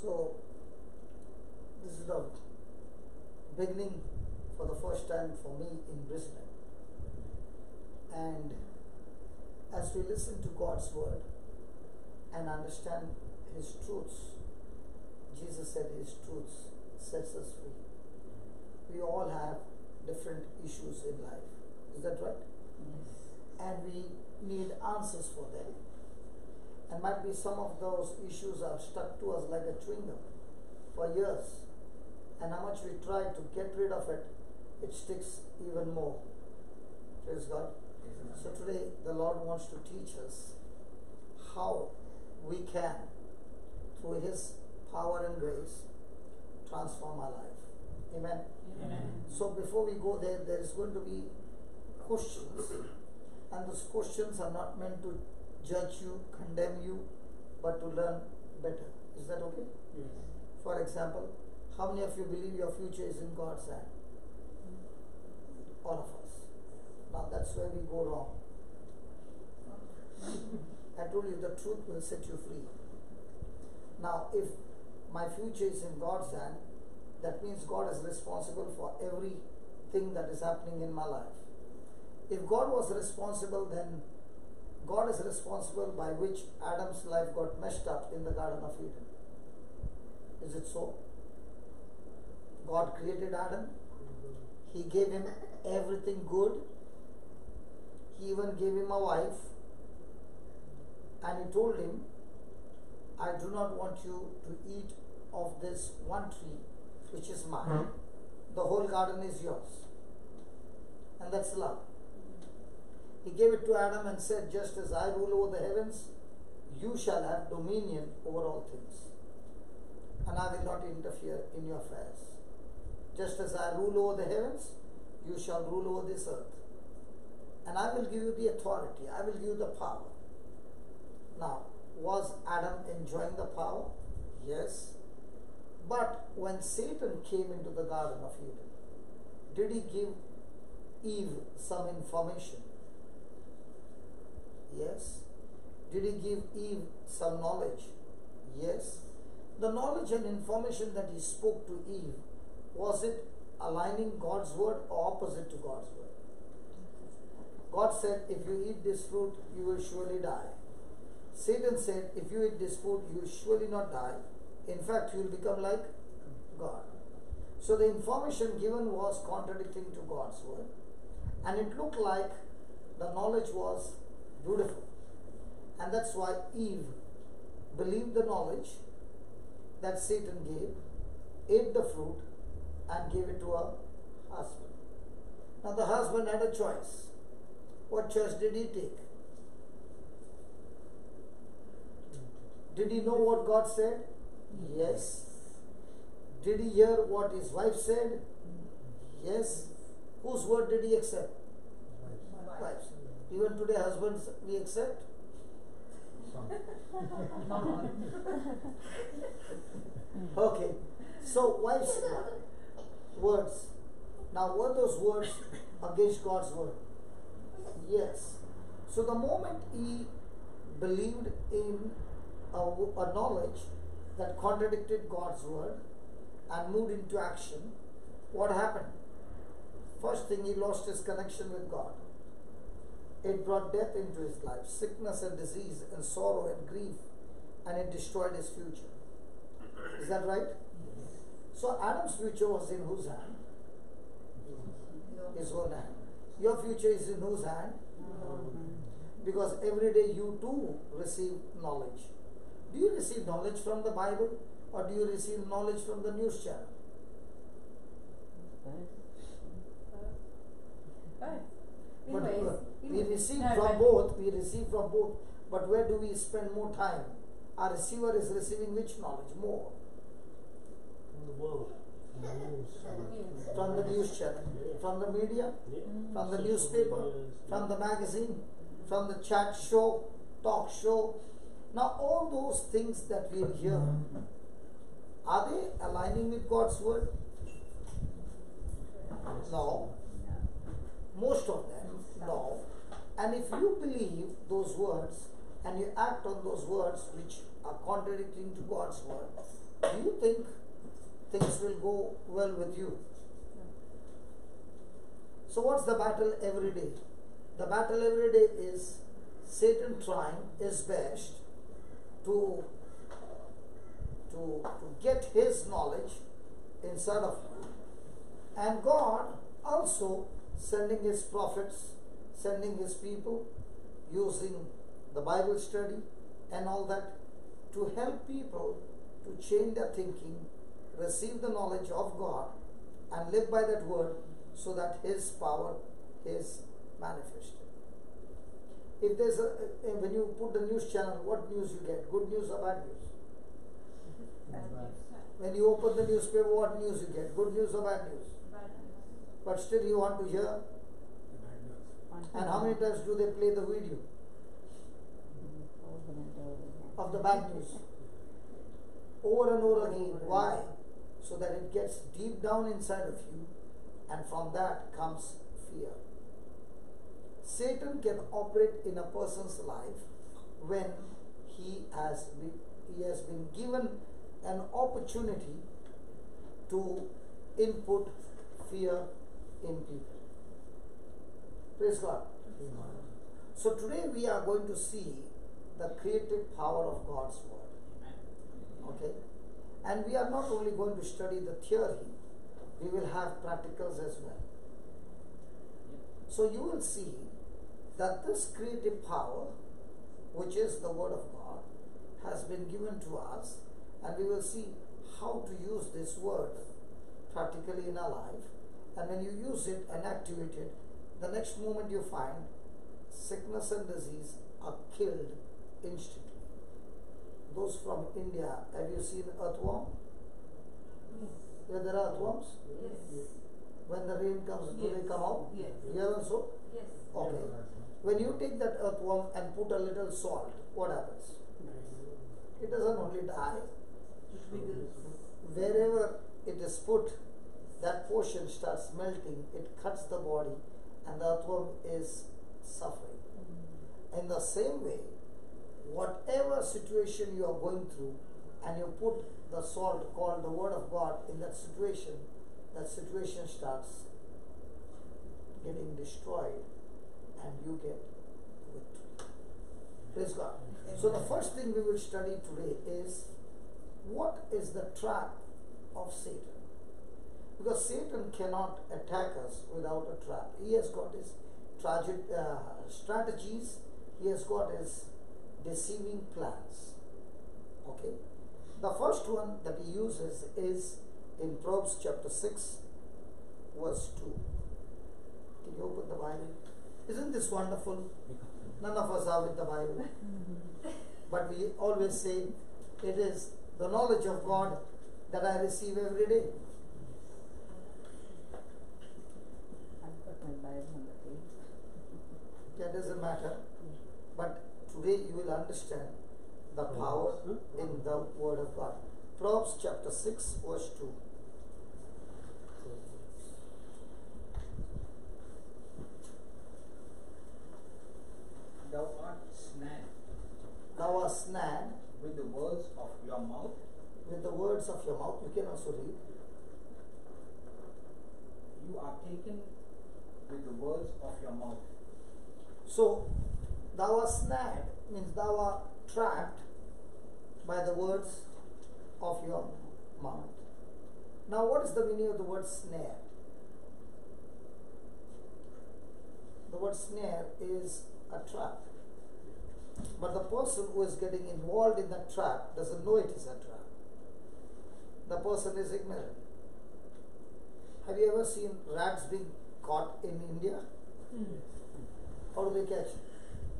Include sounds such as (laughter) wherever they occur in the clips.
So, this is the beginning for the first time for me in Brisbane. And as we listen to God's word and understand His truths, Jesus said His truths sets us free. We all have different issues in life. Is that right? Yes. And we need answers for them. And might be some of those issues are stuck to us like a chewing gum for years. And how much we try to get rid of it, it sticks even more. Praise God. So today the Lord wants to teach us how we can, through His power and grace, transform our life. Amen. Amen. So before we go there, there is going to be questions, and those questions are not meant to judge you, condemn you, but to learn better. Is that okay? Yes. For example, how many of you believe your future is in God's hand? All of us. Now that's where we go wrong. I told you the truth will set you free. Now, if my future is in God's hand, that means God is responsible for everything that is happening in my life. If God was responsible, then God is responsible by which Adam's life got messed up in the Garden of Eden. Is it so? God created Adam. He gave him everything good. He even gave him a wife. And he told him, I do not want you to eat of this one tree which is mine. Hmm. The whole garden is yours. And that's love. He gave it to Adam and said, Just as I rule over the heavens, you shall have dominion over all things. And I will not interfere in your affairs. Just as I rule over the heavens, you shall rule over this earth. And I will give you the authority, I will give you the power. Now, was Adam enjoying the power? Yes. But when Satan came into the Garden of Eden, did he give Eve some information? Yes. Did he give Eve some knowledge? Yes. The knowledge and information that he spoke to Eve, was it aligning God's word or opposite to God's word? God said, if you eat this fruit, you will surely die. Satan said, if you eat this fruit, you will surely not die. In fact, you will become like God. So the information given was contradicting to God's word. And it looked like the knowledge was beautiful. And that's why Eve believed the knowledge that Satan gave, ate the fruit, and gave it to her husband. Now the husband had a choice. What choice did he take? Did he know what God said? Yes. Did he hear what his wife said? Yes. Whose word did he accept? Wife's. Even today, husbands, we accept. Okay. So, wife's words. Now, were those words against God's word? Yes. So, the moment he believed in a, a knowledge that contradicted God's word and moved into action, what happened? First thing, he lost his connection with God. It brought death into his life, sickness and disease, and sorrow and grief, and it destroyed his future. Is that right? So Adam's future was in whose hand? His own hand. Your future is in whose hand? Because every day you too receive knowledge. Do you receive knowledge from the Bible or do you receive knowledge from the news channel? But Anyways, uh, we receive No, from both, we receive from both, but where do we spend more time? Our receiver is receiving which knowledge more? From the world, from the news. News. From the news channel, from the media, from the newspaper, from the magazine, from the chat show, talk show. Now, all those things that we hear, are they aligning with God's word? No. Most of them, no. And if you believe those words and you act on those words which are contradicting to God's word, do you think things will go well with you? So, what's the battle every day? The battle every day is Satan trying his best to, to, to get his knowledge inside of you. And God also sending his prophets, sending his people, using the Bible study and all that to help people to change their thinking, receive the knowledge of God, and live by that word so that His power is manifested. If there's a, when you put the news channel, what news you get? Good news or bad news? When you open the newspaper, what news you get? Good news or bad news? But still you want to hear. And how many times do they play the video of the bad news? Over and over again. Why? So that it gets deep down inside of you, and from that comes fear. Satan can operate in a person's life when he has been, he has been given an opportunity to input fear in people. Praise God. So today we are going to see the creative power of God's word. Okay? And we are not only going to study the theory, we will have practicals as well. So you will see that this creative power, which is the word of God, has been given to us, and we will see how to use this word practically in our life. And when you use it and activate it, the next moment you find sickness and disease are killed instantly. Those from India, have you seen earthworm? Where there are earthworms? Yes. When the rain comes, do they come out? Yes. Here also? Okay. When you take that earthworm and put a little salt, what happens? It doesn't only die. Wherever it is put, that portion starts melting, it cuts the body, and the earthworm is suffering. Mm. In the same way, whatever situation you are going through, and you put the salt called the Word of God in that situation, that situation starts getting destroyed, and you get victory. Praise God. So, the first thing we will study today is what is the trap of Satan? Because Satan cannot attack us without a trap. He has got his tragic uh, strategies, he has got his deceiving plans. Okay? The first one that he uses is in Proverbs chapter 6, verse 2. Can you open the Bible? Isn't this wonderful? (laughs) None of us are with the Bible. But we always say it is the knowledge of God that I receive every day. That doesn't matter. But today you will understand the hmm. power hmm? in the Word of God. Proverbs chapter 6, verse 2. Thou art snared Thou art snared with the words of your mouth, with the words of your mouth. You can also read. you are taken with the words of your mouth. So, thou art snared means thou trapped by the words of your mouth. Now, what is the meaning of the word snare? The word snare is a trap. But the person who is getting involved in that trap doesn't know it is a trap. The person is ignorant. Have you ever seen rats being caught in India? Hmm. How do they catch?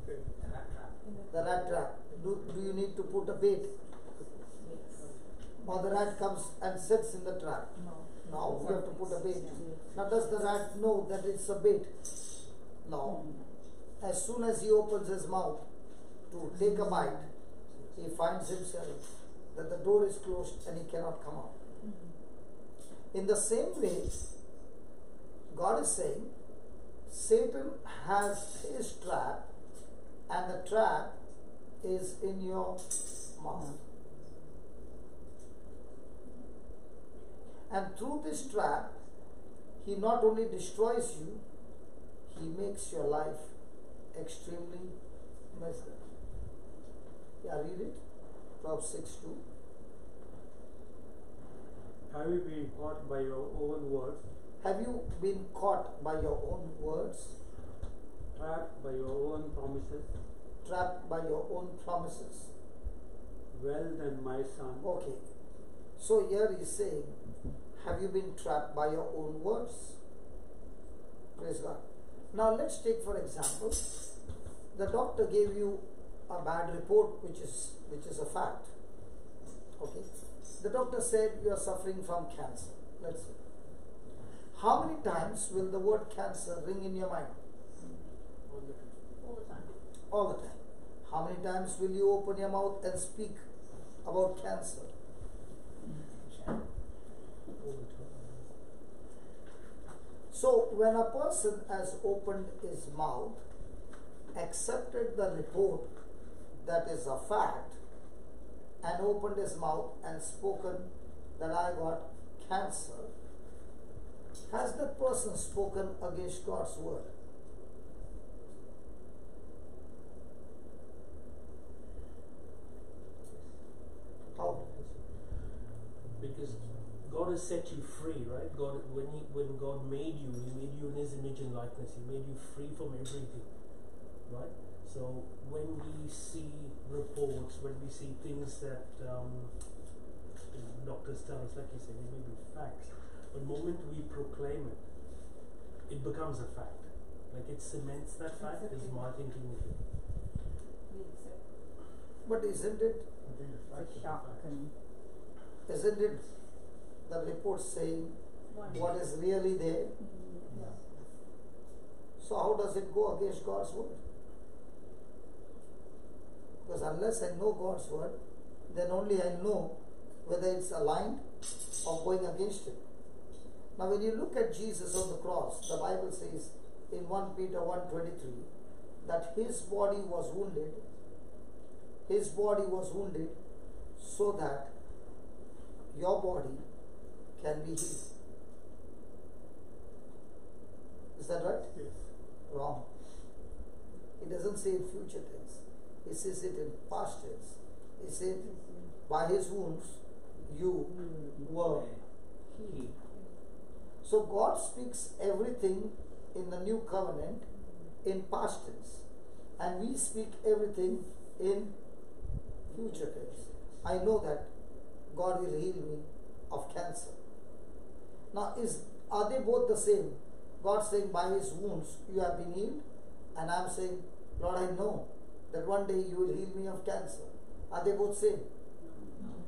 And that trap. The rat trap. Do, do you need to put a bait? Yes. Or the rat comes and sits in the trap? No, you have to put a bait. Now, does the rat know that it's a bait? No. As soon as he opens his mouth to take a bite, he finds himself that the door is closed and he cannot come out. Mm-hmm. In the same way, God is saying, Satan has his trap, and the trap is in your mouth. And through this trap, he not only destroys you, he makes your life extremely miserable. Yeah, read it. Proverbs 6 2. Have you been caught by your own words, Have you been caught by your own words, trapped by your own promises? trapped by your own promises? Well then, my son, Okay. So here he's saying, Have you been trapped by your own words? Praise God. Now let's take for example, the doctor gave you a bad report which is which is a fact. Okay. The doctor said you are suffering from cancer. Let's see. How many times will the word cancer ring in your mind? All the time. All the time. How many times will you open your mouth and speak about cancer? So, when a person has opened his mouth, accepted the report that is a fact, and opened his mouth and spoken that I got cancer, has that person spoken against God's word? How? because God has set you free, right? God, when he, when God made you, He made you in His image and likeness. He made you free from everything, right? So when we see reports, when we see things that um, doctors tell us, like you said, they may be facts, the moment we proclaim it, it becomes a fact. Like it cements that fact. Is Exactly. my thinking of it. But isn't it I think the fact the is a shock fact. and isn't it the report saying one. what is really there? Mm, Yeah. So how does it go against God's word? Because unless I know God's word, then only I know whether it's aligned or going against it. Now when you look at Jesus on the cross, the Bible says in 1 Peter 1.23 that his body was wounded, his body was wounded so that your body can be healed. Is that right? Yes. Wrong. He doesn't say in future tense. He says it in past tense. He said, by his wounds you mm. were healed. So God speaks everything in the new covenant in past tense. And we speak everything in future tense. I know that God will heal me of cancer. Now is are they both the same? God saying by his wounds you have been healed, and I'm saying, Lord, I know that one day you will heal me of cancer. Are they both same?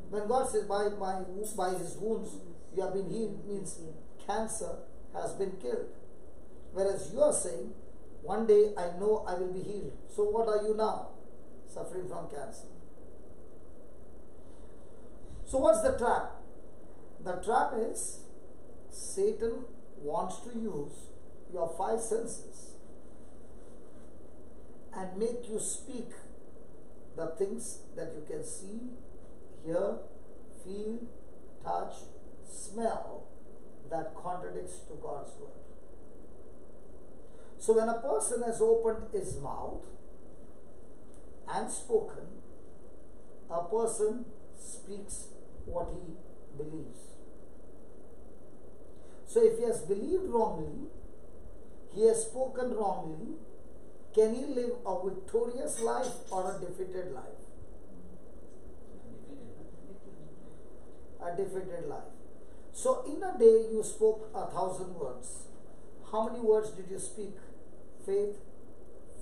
When God says by my by his wounds you have been healed means cancer has been killed. Whereas you are saying, one day I know I will be healed. So what are you now? Suffering from cancer. So what's the trap? The trap is Satan wants to use your five senses and make you speak the things that you can see, hear, feel, touch, smell that contradicts to God's word. So when a person has opened his mouth and spoken, a person speaks what he believes. So if he has believed wrongly, he has spoken wrongly, can he live a victorious life or a defeated life? A defeated life. So in a day you spoke a thousand words. How many words did you speak? Faith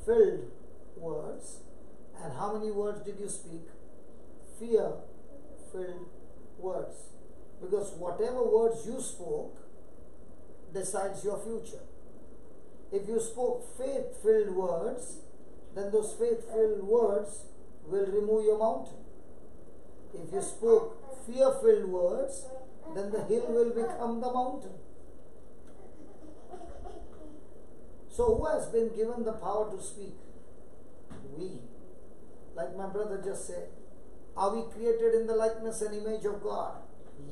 filled words. And how many words did you speak? Fear filled words. Because whatever words you spoke decides your future. If you spoke faith filled words, then those faith filled words will remove your mountain. If you spoke fear filled words, then the hill will become the mountain. So, who has been given the power to speak? We. Like my brother just said, are we created in the likeness and image of God?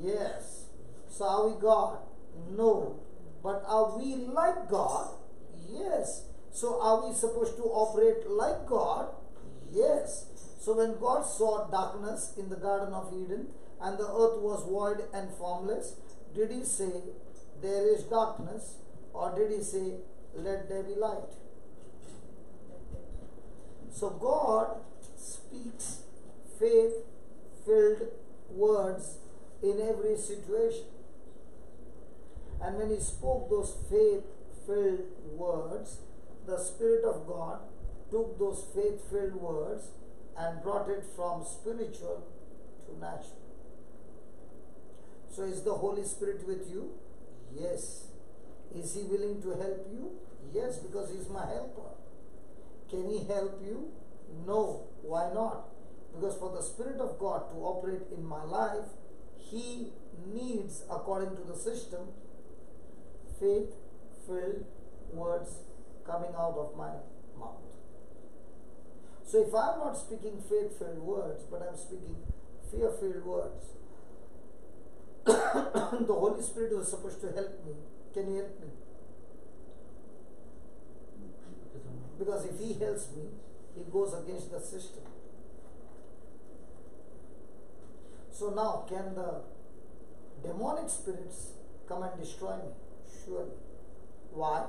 Yes. So are we God? No. But are we like God? Yes. So are we supposed to operate like God? Yes. So when God saw darkness in the Garden of Eden and the earth was void and formless, did he say, There is darkness? Or did he say, Let there be light? So God speaks faith filled words in every situation. And when he spoke those faith filled words, the Spirit of God took those faith filled words and brought it from spiritual to natural. So, is the Holy Spirit with you? Yes. Is He willing to help you? Yes, because He's my helper. Can He help you? No. Why not? Because for the Spirit of God to operate in my life, He needs, according to the system, faith filled words coming out of my mouth. So if I'm not speaking faith filled words, but I'm speaking fear filled words, (coughs) the Holy Spirit was supposed to help me. Can He help me? Because if He helps me, He goes against the system. So now, can the demonic spirits come and destroy me? Surely. Why?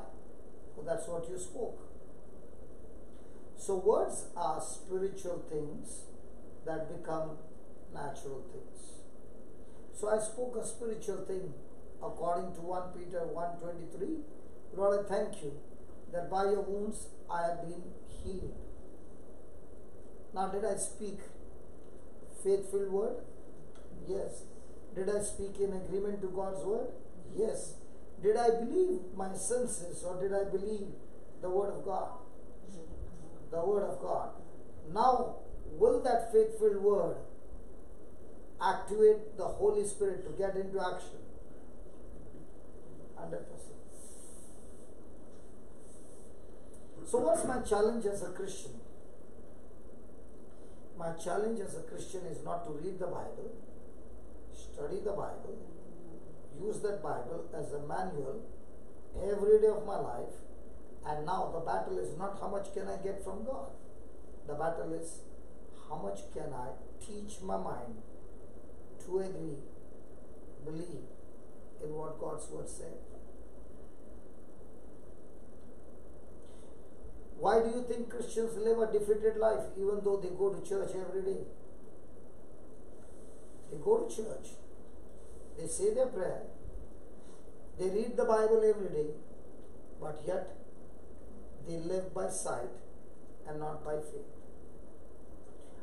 Well, that's what you spoke. So, words are spiritual things that become natural things. So, I spoke a spiritual thing according to 1 Peter 1.23. Lord, I thank you that by your wounds I have been healed. Now, did I speak faithful word? Yes. Did I speak in agreement to God's word? Yes. Did I believe my senses or did I believe the word of God? The word of God. Now, will that faithful word activate the Holy Spirit to get into action? 100%. So, what's my challenge as a Christian? My challenge as a Christian is not to read the Bible, study the Bible, use that Bible as a manual every day of my life, and now the battle is not how much can I get from God. The battle is how much can I teach my mind to agree, believe in what God's word said. Why do you think Christians live a defeated life even though they go to church every day? They go to church, they say their prayer, they read the Bible every day, but yet they live by sight and not by faith.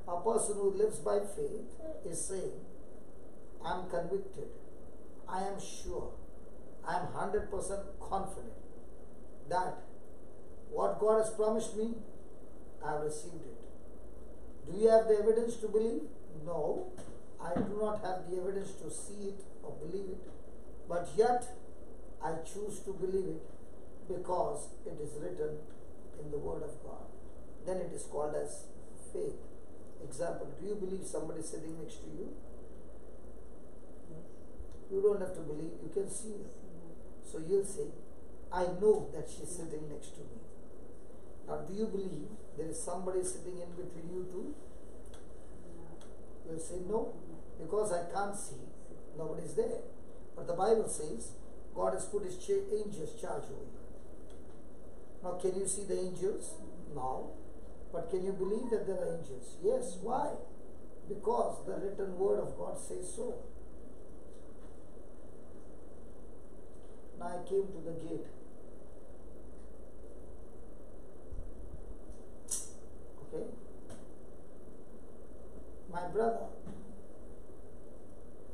A person who lives by faith is saying, I am convicted, I am sure, I am 100% confident that what God has promised me, I have received it. Do you have the evidence to believe? No, I do not have the evidence to see it or believe it, but yet I choose to believe it because it is written in the Word of God. Then it is called as faith. Example, do you believe somebody sitting next to you? You don't have to believe, you can see her. So you'll say, I know that she's sitting next to me. Now, do you believe there is somebody sitting in between you two? You'll say, No, because I can't see, nobody's there. But the Bible says, God has put his angels charge over you. Now, can you see the angels? No. But can you believe that there are angels? Yes. Why? Because the written word of God says so. Now I came to the gate. Okay? My brother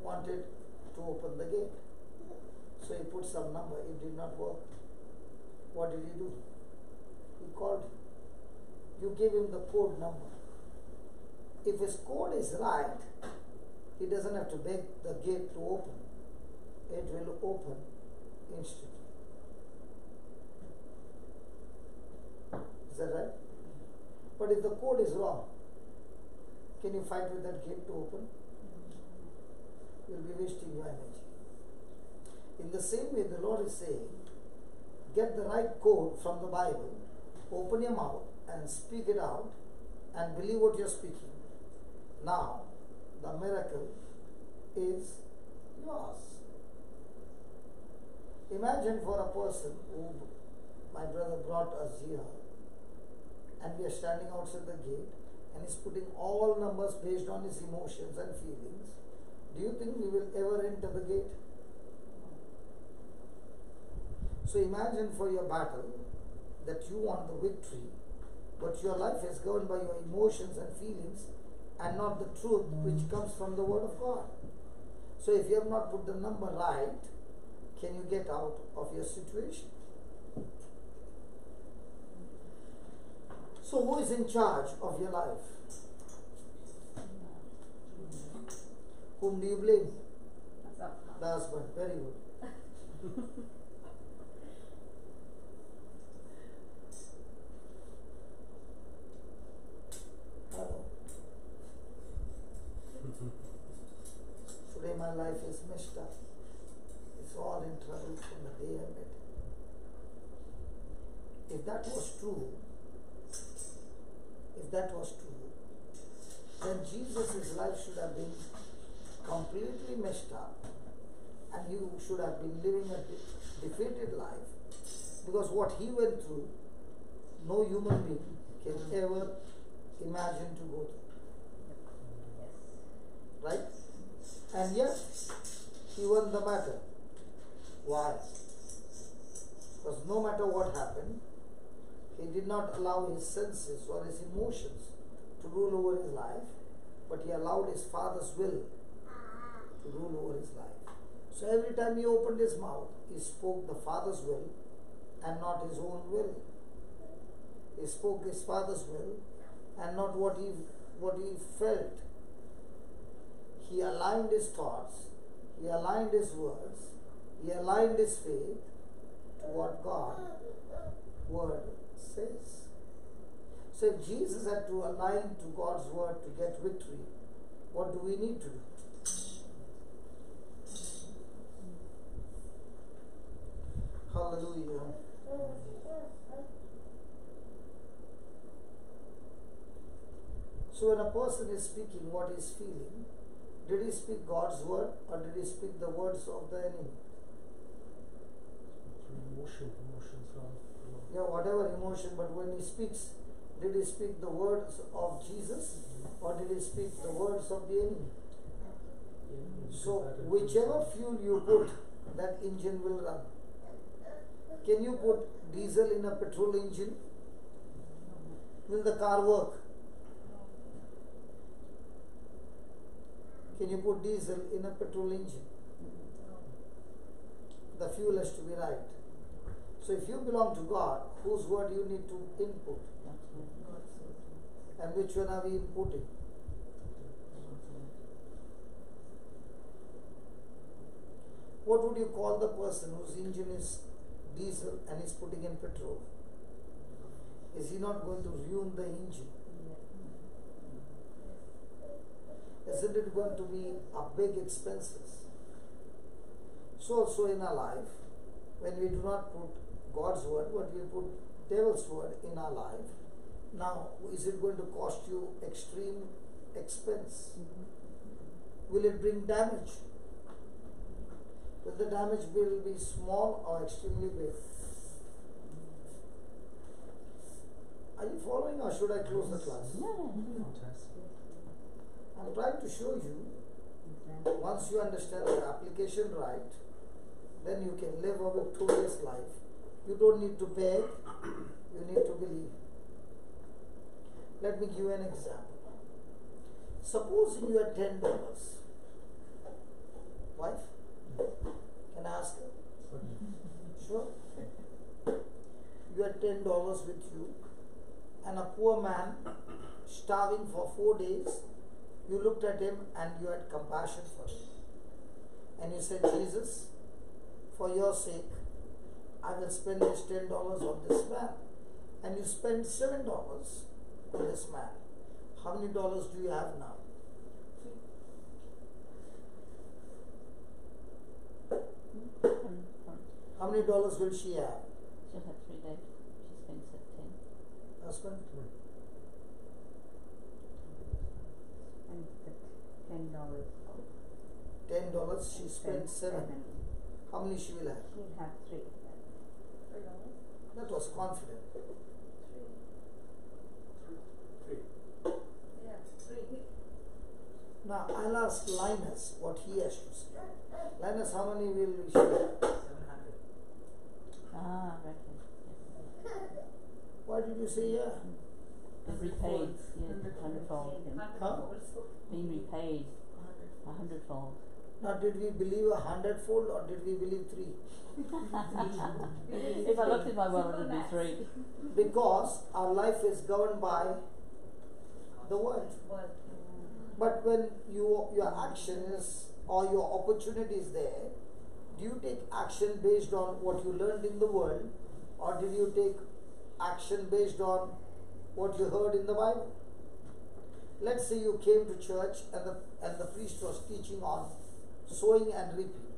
wanted to open the gate. So he put some number, it did not work. What did he do? He called you. Gave him the code number. If his code is right, he doesn't have to beg the gate to open. It will open instantly. Is that right? But if the code is wrong, can you fight with that gate to open? You'll be wasting your energy. In the same way, the Lord is saying, get the right code from the Bible, open your mouth and speak it out, and believe what you're speaking. Now, the miracle is yours. Imagine for a person who my brother brought us here, and we are standing outside the gate, and he's putting all numbers based on his emotions and feelings. Do you think we will ever enter the gate? So imagine for your battle that you want the victory, but your life is governed by your emotions and feelings and not the truth which comes from the Word of God. So if you have not put the number right, can you get out of your situation? So who is in charge of your life? Whom do you blame? The husband. Very good. (laughs) Today my life is messed up. It's all in trouble from the day I met. If that was true, if that was true, then Jesus' life should have been completely messed up and he should have been living a de- defeated life because what he went through, no human being can ever imagine to go through. Right? And yet, he won the battle. Why? Because no matter what happened, he did not allow his senses or his emotions to rule over his life, but he allowed his father's will to rule over his life. So every time he opened his mouth, he spoke the father's will and not his own will. He spoke his father's will and not what he what he felt. He aligned his thoughts, he aligned his words, he aligned his faith what God word says. So if Jesus had to align to God's word to get victory, what do we need to do? Hallelujah. So when a person is speaking what he's feeling, did he speak God's word or did he speak the words of the enemy? Emotion, emotions are. Yeah, whatever emotion, but when he speaks, did he speak the words of Jesus or did he speak the words of the enemy? So whichever fuel you put, that engine will run. Can you put diesel in a petrol engine? Will the car work? Can you put diesel in a petrol engine? The fuel has to be right. So if you belong to God, whose word you need to input? And which one are we inputting? What would you call the person whose engine is diesel and is putting in petrol? Is he not going to ruin the engine? Isn't it going to be a big expenses? So also in our life, when we do not put God's word, but we put devil's word in our life, now is it going to cost you extreme expense? Will it bring damage? Will the damage will be small or extremely big? Are you following or should I close the class? Fantastic. I'm trying to show you once you understand the application right, then you can live a victorious life. You don't need to beg, you need to believe. Let me give you an example. Supposing you had ten dollars. Wife? Can I ask her? Sure. You had ten dollars with you, and a poor man starving for four days, you looked at him and you had compassion for him. And you said, Jesus, for your sake, I will spend this ten dollars on this man. And you spend seven dollars on this man. How many dollars do you have now? How many dollars will she have? She'll have three days. She spends at ten. Husband? And the ten dollars. Ten dollars, she spends seven. How many she will have? She'll have three. Three dollars. That was confident. Three. Three. Yeah, three. Now I'll ask Linus what he has to say. Linus, how many will have? Seven hundred. Ah, reckon. Why did you say yeah? Repaid, yeah, hundredfold. Huh? Been repaid a hundredfold. Now did we believe a hundredfold or did we believe three? (laughs) If I looked at my wallet, it'd be three. Because our life is governed by the word. But when you, your actions or your opportunities there, do you take action based on what you learned in the world or did you take action based on what you heard in the Bible? Let's say you came to church and the, and the priest was teaching on sowing and reaping.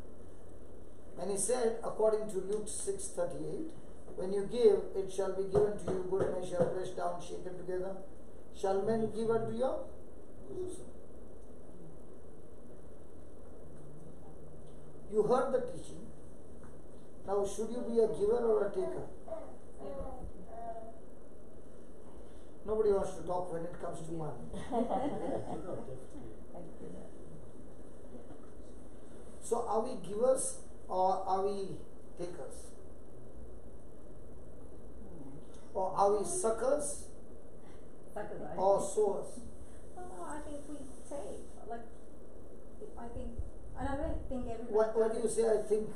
And he said, according to Luke 6:38, when you give, it shall be given to you good measure, pressed down, shaken together. Shall men give unto your bosom? You heard the teaching. Now, should you be a giver or a taker? Nobody wants to talk when it comes to money. (laughs) So, are we givers or are we takers? Or are we suckers or sowers? Well, no, I think we take, like, I think, and I don't think everybody. What, what do you say? I think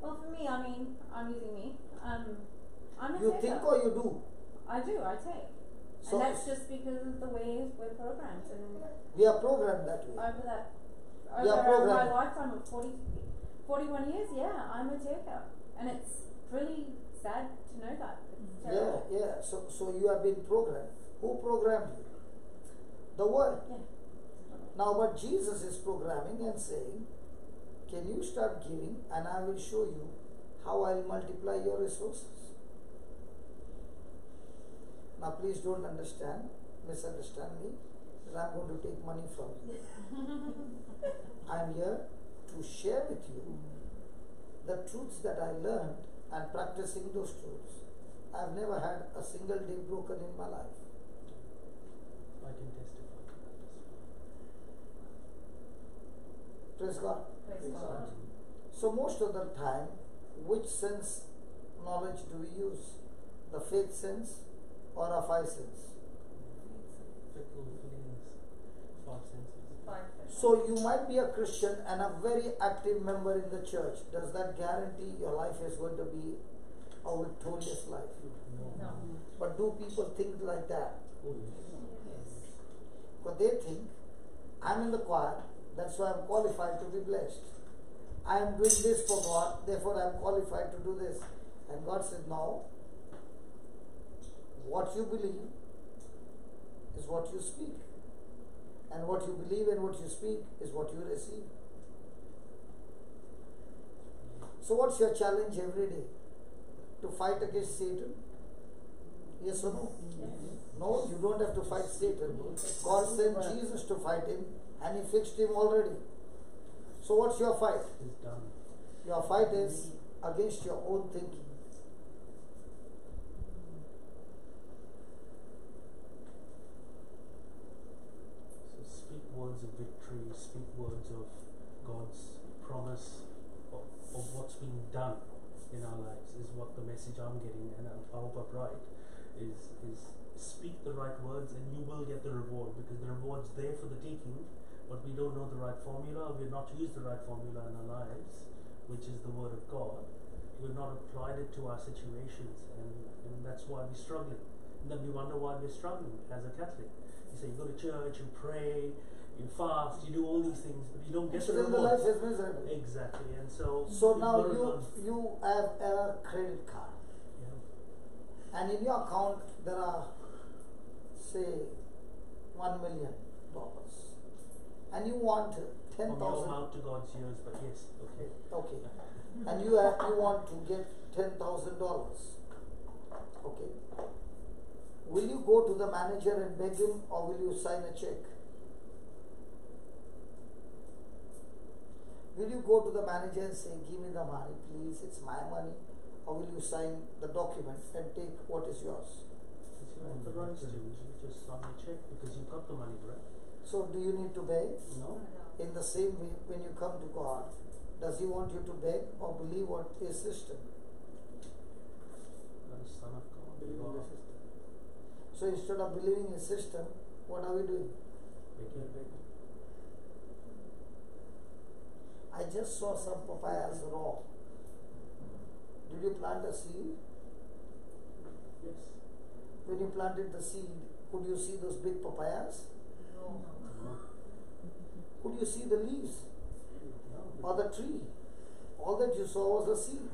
Well, for me, I mean, I'm using me. Um, I'm a you taker. think or you do. I do. I take, So and that's just because of the way we're programmed, and we are programmed that way. over that, We are over my lifetime of 40, 41 years, yeah, I'm a taker, and it's really sad to know that. Yeah, yeah. So, so you have been programmed. Who programmed you? The world. Yeah. Now, but Jesus is programming and saying, Can you start giving and I will show you how I'll multiply your resources? Now, please don't understand, misunderstand me, that I'm going to take money from you. (laughs) I'm here to share with you the truths that I learned and practicing those truths. I've never had a single day broken in my life. I can testify to that as well. Praise God. Praise God. So most of the time, which sense knowledge do we use? The faith sense or a five sense? Fickle feelings, five senses. Five. So you might be a Christian and a very active member in the church. Does that guarantee your life is going to be a victorious life? No. But do people think like that? Oh, yes. But they think, I'm in the choir, that's why I'm qualified to be blessed. I am doing this for God, therefore I'm qualified to do this. And God said, No. What you believe is what you speak. And what you believe and what you speak is what you receive. So, what's your challenge every day? To fight against Satan? Yes or no? No, you don't have to fight Satan. God sent Jesus to fight him and he fixed him already. So what's your fight? Your fight is against your own thinking. So speak words of victory, speak words of God's promise of, of what's being done in our lives is what the message I'm getting and I I hope I'm right is is speak the right words and you will get the reward because the reward's there for the taking but we don't know the right formula, we've not used the right formula in our lives, which is the word of God. We've not applied it to our situations and, and that's why we're struggling. And then we wonder why we're struggling as a Catholic. You say you go to church, you pray, you fast, you do all these things, but you don't get So the then the life is miserable. Exactly, and so So now you you have a credit card Yeah. and in your account there are say one million dollars and you want ten From thousand. to God's ears, but yes, okay. Okay. (laughs) And you have, you want to get ten thousand dollars. Okay. Will you go to the manager and beg him or will you sign a check? Will you go to the manager and say, Give me the money, please, it's my money? Or will you sign the document and take what is yours? It's your authorized to, just sign a check because you got the money, right? So, do you need to beg? No? In the same way, when you come to God, does He want you to beg or believe what His system? The Son of God. Believe the system. So, instead of believing His system, what are we doing? begging, I just saw some papayas raw. Did you plant a seed? Yes. When you planted the seed, could you see those big papayas? No. Could you see the leaves No. or the tree? All that you saw was a seed.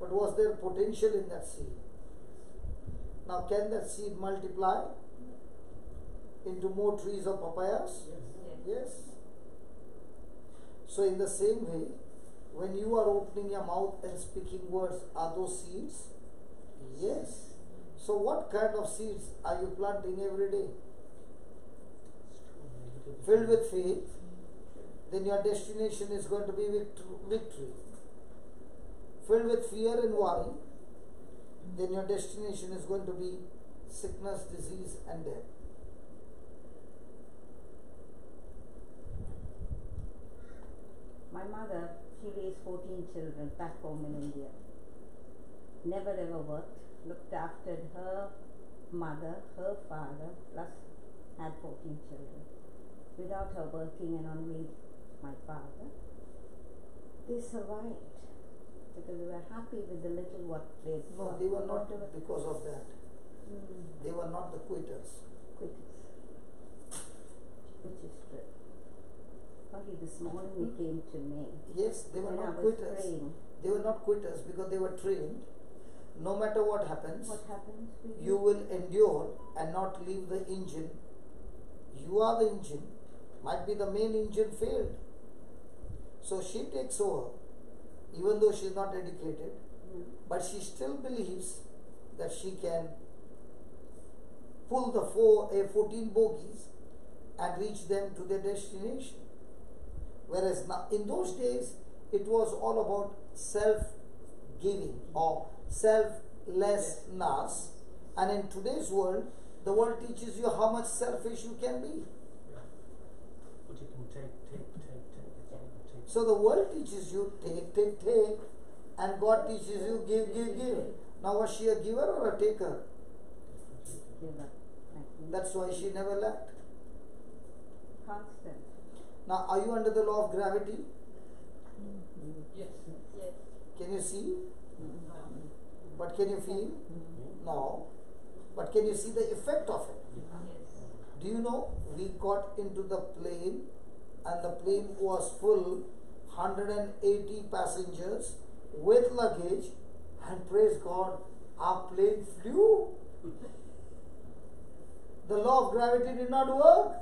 But was there potential in that seed? Now, can that seed multiply into more trees of papayas? Yes. Yes. So, in the same way, when you are opening your mouth and speaking words, are those seeds? Yes. So, what kind of seeds are you planting every day? Filled with faith, then your destination is going to be vict- victory. Filled with fear and worry, then your destination is going to be sickness, disease, and death. My mother, she raised 14 children back home in India. Never ever worked, looked after her mother, her father, plus had 14 children. Without her working and only my father, they survived because they were happy with the little what they No, they were not because of that. Mm, They were not the quitters. quitters, which is true. Only this morning it came to me Yes, they were not quitters. praying. They were not quitters because they were trained. No matter what happens, What happens you will endure and not leave the engine. You are the engine. Might be the main engine failed. So she takes over, even though she is not educated, Mm. but she still believes that she can pull the four, uh, 14 bogies and reach them to their destination. Whereas now, in those days, it was all about self giving or selflessness. And in today's world, the world teaches you how much selfish you can be. But you can take, take, take, take. It's all you take. So the world teaches you take, take, take, and God teaches you give, give, give. Now was she a giver or a taker? Give up. Like me. That's why she never lacked. constant. Now are you under the law of gravity? Yes. Yes. Can you see? Mm. But can you feel? No. But can you see the effect of it? Yes. Do you know we got into the plane and the plane was full 180 passengers with luggage and praise God our plane flew. The law of gravity did not work.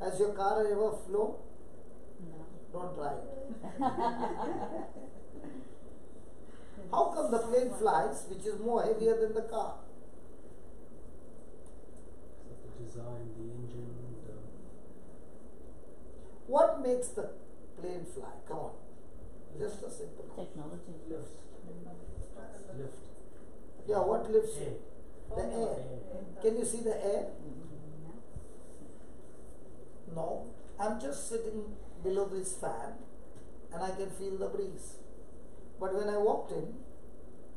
Has your car ever flown? No. Don't try it. (laughs) How come the plane flies, which is more heavier than the car? So the design, the engine, the What makes the plane fly? Come on. Just a simple. Technology. lift. Lift. Yeah, what lifts Air. it? The air. Air. Can you see the air? Mm. No. I'm just sitting below this fan and I can feel the breeze. But when I walked in,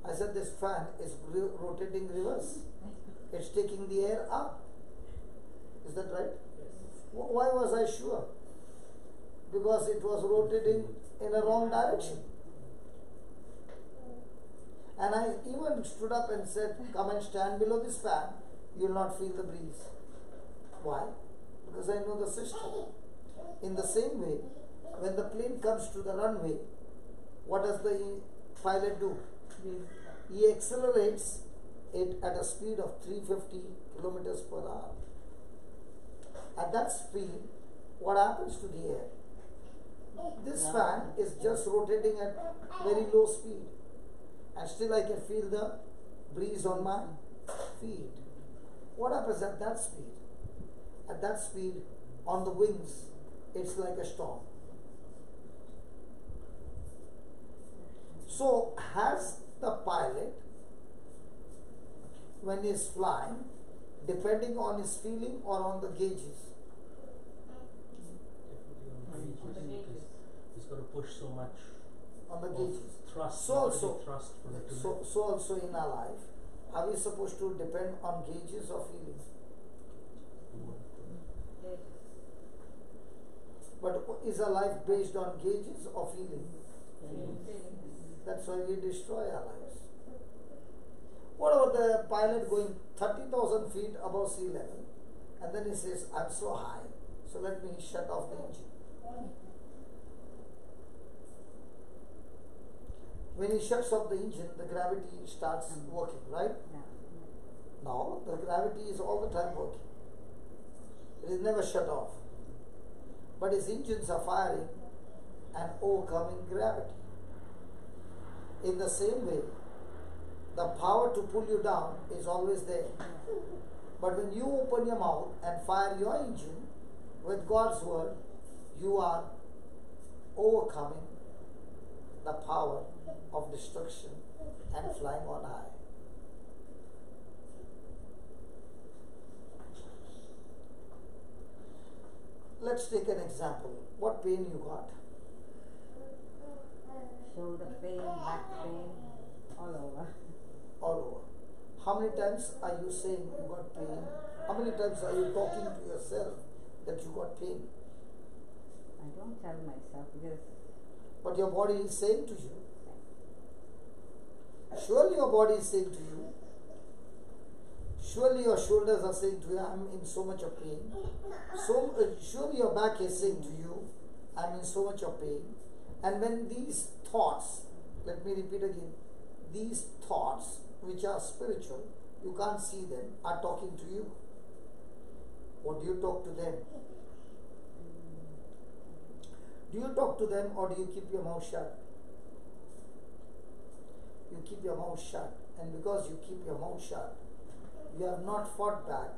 I said this fan is rotating reverse. It's taking the air up. Is that right? Wh- Why was I sure? Because it was rotating in a wrong direction. And I even stood up and said, Come and stand below this fan, you will not feel the breeze. Why? Because I know the system. In the same way, when the plane comes to the runway, what does the pilot do? He accelerates it at a speed of 350 kilometers per hour. At that speed, what happens to the air? This fan is just rotating at very low speed, and still I can feel the breeze on my feet. What happens at that speed? At that speed, on the wings, it's like a storm. So, has the pilot, when he's flying, depending on his feeling or on the gauges? Definitely on the On the gauges, gauges. because It's got to push so much On the gauges. thrust. So also- thrust for it So, so also in our life, are we supposed to depend on gauges or feelings? But is our life based on gauges or feelings? That's why we destroy our lives. What about the pilot going 30,000 feet above sea level and then he says, I'm so high, so let me shut off the engine. When he shuts off the engine, the gravity starts working, right? Yeah. No, the gravity is all the time working. It is never shut off. But his engines are firing and overcoming gravity. In the same way, the power to pull you down is always there. But when you open your mouth and fire your engine with God's word, you are overcoming the power of destruction and flying on high. Let's take an example. What pain you got? Shoulder pain, back pain, all over. All over. How many times are you saying you got pain? How many times are you talking to yourself that you got pain? I don't tell myself because But your body is saying to you. Surely your body is saying to you. Surely your shoulders are saying to you, I'm in so much of pain. So uh, surely your back is saying to you, I'm in so much of pain. And when these thoughts, let me repeat again, these thoughts which are spiritual, you can't see them, are talking to you. What do you talk to them? Do you talk to them or do you keep your mouth shut? You keep your mouth shut, and because you keep your mouth shut, you have not fought back,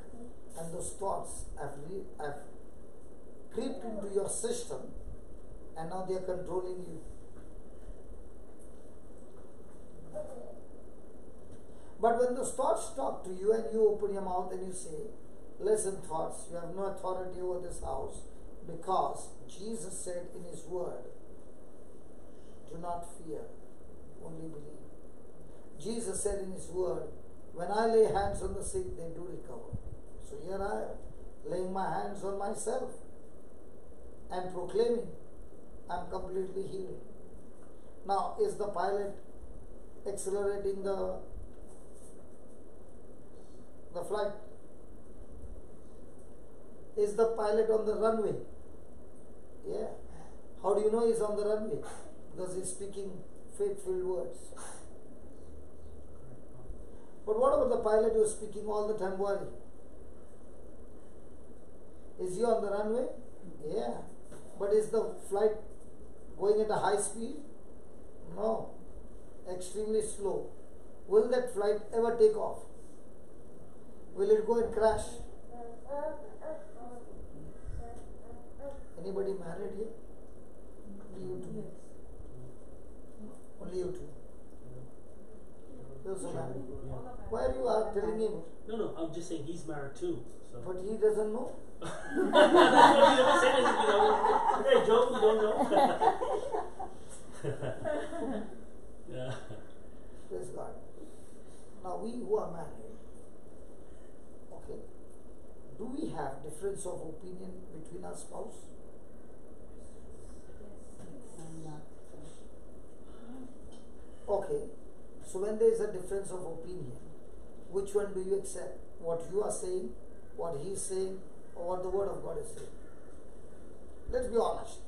and those thoughts have, re- have creeped into your system, and now they are controlling you. But when those thoughts talk to you and you open your mouth and you say, Listen, thoughts, you have no authority over this house because Jesus said in His Word, Do not fear, only believe. Jesus said in His Word, When I lay hands on the sick, they do recover. So here I am, laying my hands on myself and proclaiming, I'm completely healed. Now, is the pilot accelerating the the flight? Is the pilot on the runway? Yeah. How do you know he's on the runway? Because he's speaking faithful words. But what about the pilot who is speaking all the time worry? Is he on the runway? Yeah. But is the flight going at a high speed? No. Extremely slow. Will that flight ever take off? Will it go and crash? Anybody married here? Only you two. Only you two. Those who married. Why are you uh, telling him? No, no, I'm just saying he's married too. So. But he doesn't know. (laughs) That's what he never said anything. I was, hey, Joe, you don't know. (laughs) yeah. Praise God. Now we who are married, okay, do we have difference of opinion between our spouse? I'm. Okay. So when there is a difference of opinion, which one do you accept? What you are saying, what he is saying, or what the word of God is saying? Let's be honest.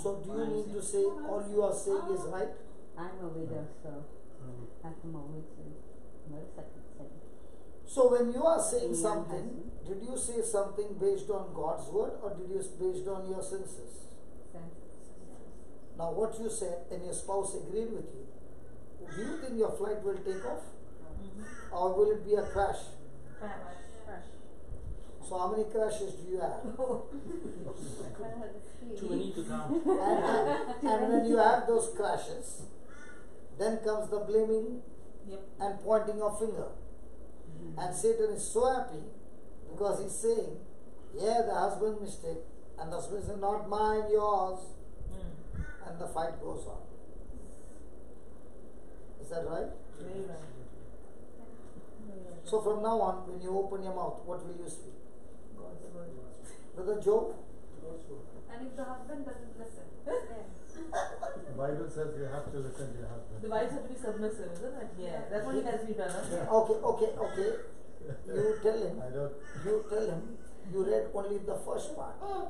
So do you mean to say all you are saying is right? I'm a widow, so at the moment, second. So when you are saying something, did you say something based on God's word or did you based on your senses? Now what you said and your spouse agreed with you, do you think your flight will take off? Mm-hmm. Or will it be a crash? Crash. crash. So how many crashes do you have? (laughs) Oh. Too many to count. (laughs) and, and, and when you have those crashes, then comes the blaming Yep. and pointing of finger. Mm-hmm. And Satan is so happy because he's saying, Yeah, the husband mistake, and the husband is Not mine, yours. And the fight goes on. Is that right? Very right. So from now on, when you open your mouth, what will you speak? God's word. Brother Job? And if the husband doesn't listen, (laughs) The Bible says you have to listen to your husband. The wives have to be submissive, isn't it? Yeah. That's what he tells me, brother. Okay, okay, okay. You tell him. I don't. You tell him you read only the first part. (gasps)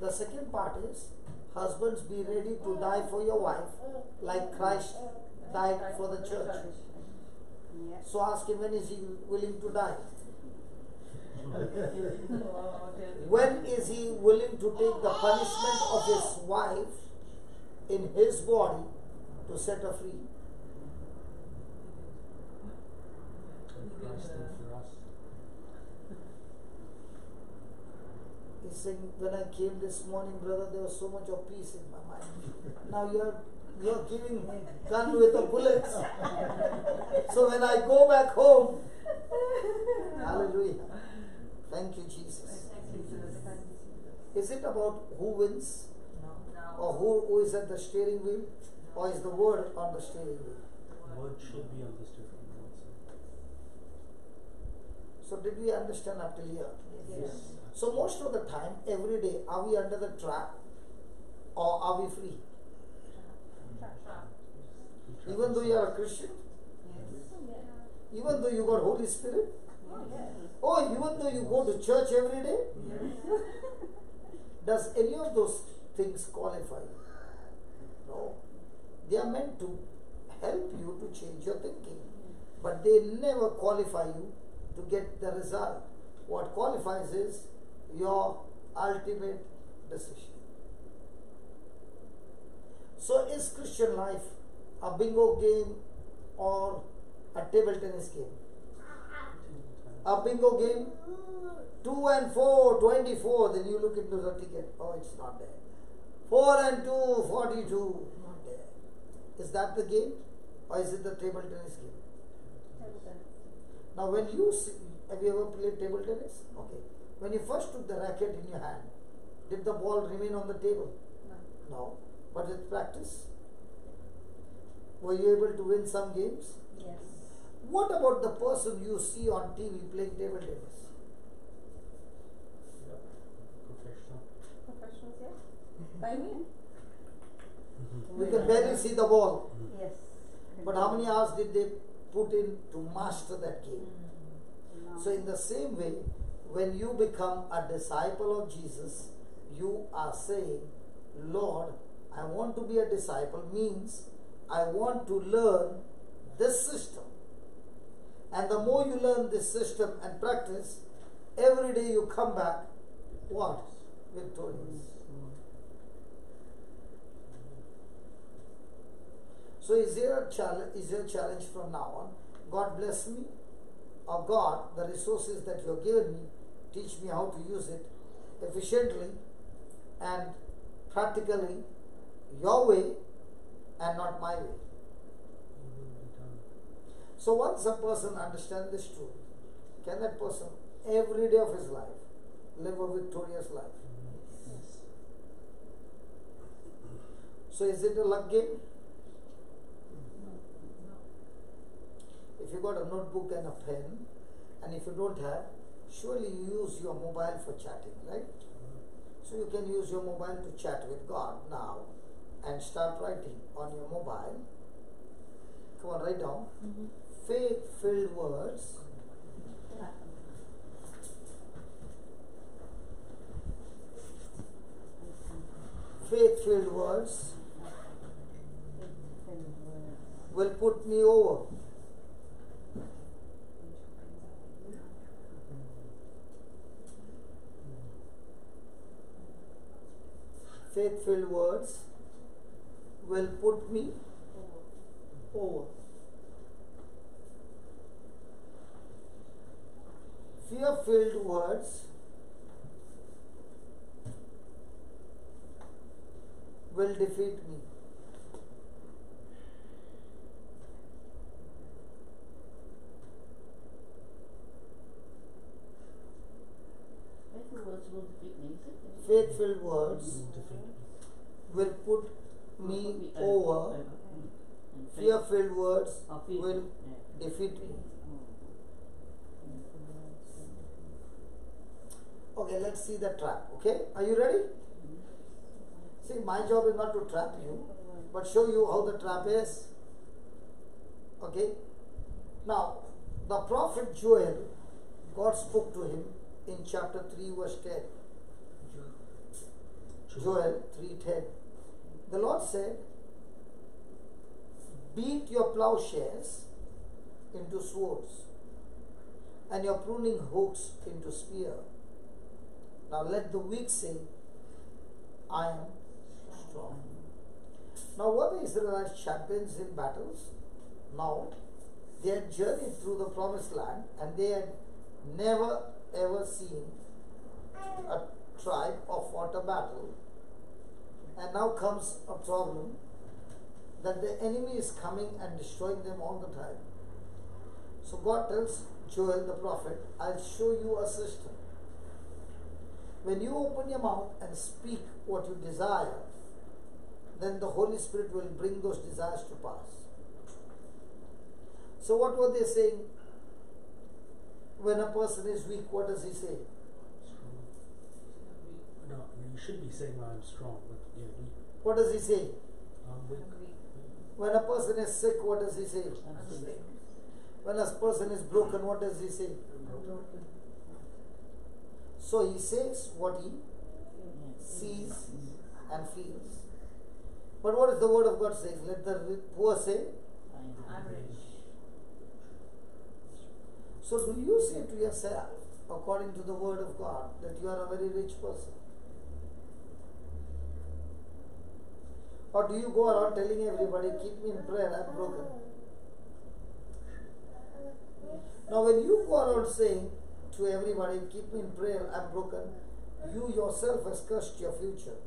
The second part is husbands be ready to die for your wife like Christ died for the church. So ask him when is he willing to die? When is he willing to take the punishment of his wife in his body to set her free? Christ and for us. He's saying, when I came this morning, brother, there was so much of peace in my mind. Now you're you're giving me gun with the bullets. (laughs) so when I go back home, hallelujah. Thank you, Jesus. Is it about who wins No. or who, who is at the steering wheel or is the word on the steering wheel? Word should be understood from the outside. So did we understand up till here? Yes. So most of the time, every day, are we under the trap or are we free? Even though you are a Christian, even though you got Holy Spirit, oh, even though you go to church every day, does any of those things qualify you? No. They are meant to help you to change your thinking, but they never qualify you to get the result. What qualifies is your ultimate decision. So, is Christian life a bingo game or a table tennis game? A bingo game, 2 and 4, 24, then you look into the ticket, oh, it's not there. 4 and 2, 42, not there. Is that the game or is it the table tennis game? Now, when you see, have you ever played table tennis? Okay. When you first took the racket in your hand, did the ball remain on the table? No. But with practice, were you able to win some games? Yes. What about the person you see on TV playing table tennis? Yep. Professional. professionals, yeah. Mm-hmm. By me. You can barely see the ball. Mm-hmm. Yes. But how many hours did they put in to master that game? No. So, in the same way, when you become a disciple of Jesus, you are saying, Lord, I want to be a disciple, means I want to learn this system. And the more you learn this system and practice, every day you come back, what? Victorious. So is there a challenge? Is there a challenge from now on? God bless me, or God, the resources that you have given me, teach me how to use it efficiently and practically, your way and not my way. Your will be done. So once a person understands this truth, can that person every day of his life live a victorious life? Yes. So is it a luck game? If you got a notebook and a pen, and if you don't have, surely you use your mobile for chatting, right? So you can use your mobile to chat with God now and start writing on your mobile. Come on, write down. Mm-hmm. Faith filled words. Faith filled words will put me over. Faith filled words will put me over. Fear filled words will defeat me. Faithful words will put me over. over. And faith- Fear filled words will defeat me. Okay, let's see the trap. Okay, are you ready? See, my job is not to trap you, but show you how the trap is. Okay? Now, the prophet Joel, God spoke to him in chapter 3, verse 10. Joel 3:10. The Lord said, Beat your plowshares into swords, and your pruning hooks into spear. Now let the weak say, I am strong. Now were the Israelites champions in battles? No. They had journeyed through the promised land and they had never ever seen a tribe fought a battle. And now comes a problem that the enemy is coming and destroying them all the time. So God tells Joel the prophet, I'll show you a system. When you open your mouth and speak what you desire, then the Holy Spirit will bring those desires to pass. So, what were they saying? When a person is weak, what does he say? Strong. No, you should be saying I'm strong, but yeah, we, What does he say? I'm weak. When a person is sick, what does he say? I'm sick. When a person is broken, what does he say? broken. So he says what he sees and feels. But what is the word of God saying? Let the poor say. I'm rich. So do you say to yourself, according to the word of God, that you are a very rich person? Or do you go around telling everybody, keep me in prayer, I'm broken? Now, when you go around saying to everybody, keep me in prayer, I'm broken, you yourself has cursed your future.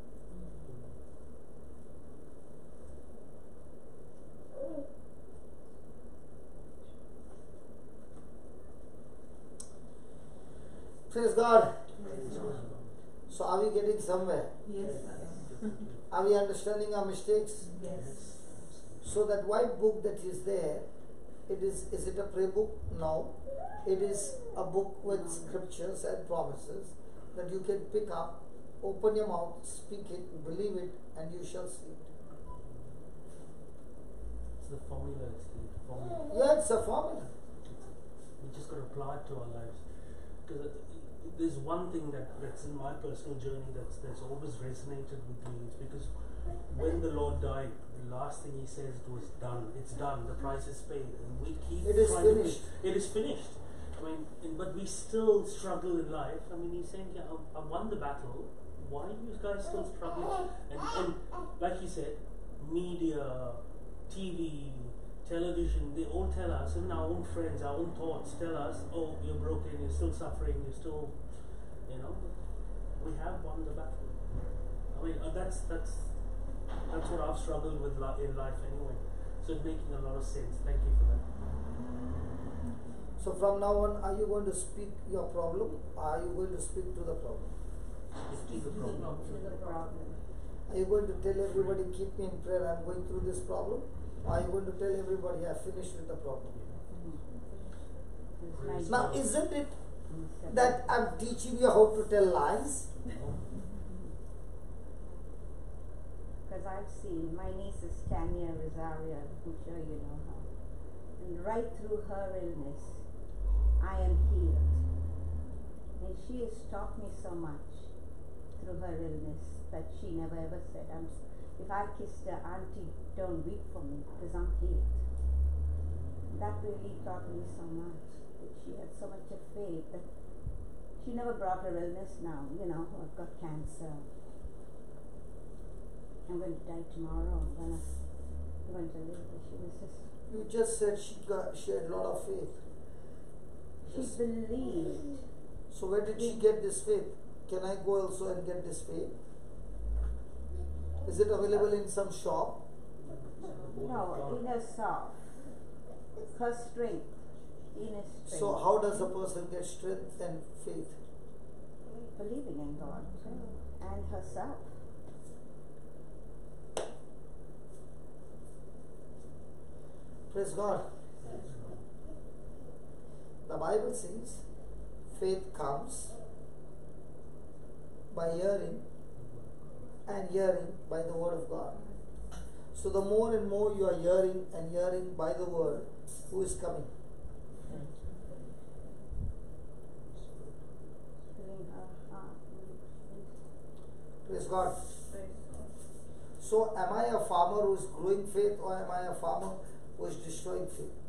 Praise God. So, are we getting somewhere? Yes. Are we understanding our mistakes? Yes. So that white book that is there, it is is it a prayer book? No. It is a book with scriptures and promises that you can pick up, open your mouth, speak it, believe it, and you shall see it. It's the formula, it's the formula. Yeah, it's a formula. We just got to apply it to our lives. Because there's one thing that, that's in my personal journey that's, that's always resonated with me. It's because when the Lord died, the last thing He says was done. It's done. The price is paid, and we keep. It is trying to- finished. it is finished. I mean, and, but we still struggle in life. I mean, He's saying, "Yeah, I, I won the battle. Why are you guys still struggling?" And, and like He said, media, TV, television, they all tell us, even our own friends, our own thoughts tell us, oh, you're broken, you're still suffering, you're still, you know, we have won the battle. I mean, uh, that's that's that's what I've struggled with li- in life anyway. So it's making a lot of sense. Thank you for that. So from now on, are you going to speak your problem or are you going to speak to the problem? Speak the problem. To the problem. Are you going to tell everybody, keep me in prayer, I'm going through this problem? Or are you going to tell everybody, I finished with the problem? It's Now, isn't it that I'm teaching you how to tell lies? Because I've seen my niece is Tanya Rosario, I'm sure you know her. And right through her illness, I am healed. And she has taught me so much through her illness that she never ever said, I'm, if I kissed her, Auntie, don't weep for me because I'm healed. That really taught me so much. She had so much of faith that she never brought her illness now, you know, I've got cancer. I'm going to die tomorrow. I'm gonna, I'm going to live. She was just, You just said she got she had a lot of faith. she Yes. believed. So where did she get this faith? Can I go also and get this faith? Is it available in some shop? No, in herself. Her strength. Inner strength. So how does a person get strength and faith? Believing in God and herself. Praise God. The Bible says faith comes by hearing and hearing by the word of God. So the more and more you are hearing and hearing by the word, who is coming? Praise God. So am I a farmer who is growing faith or am I a farmer who is destroying faith?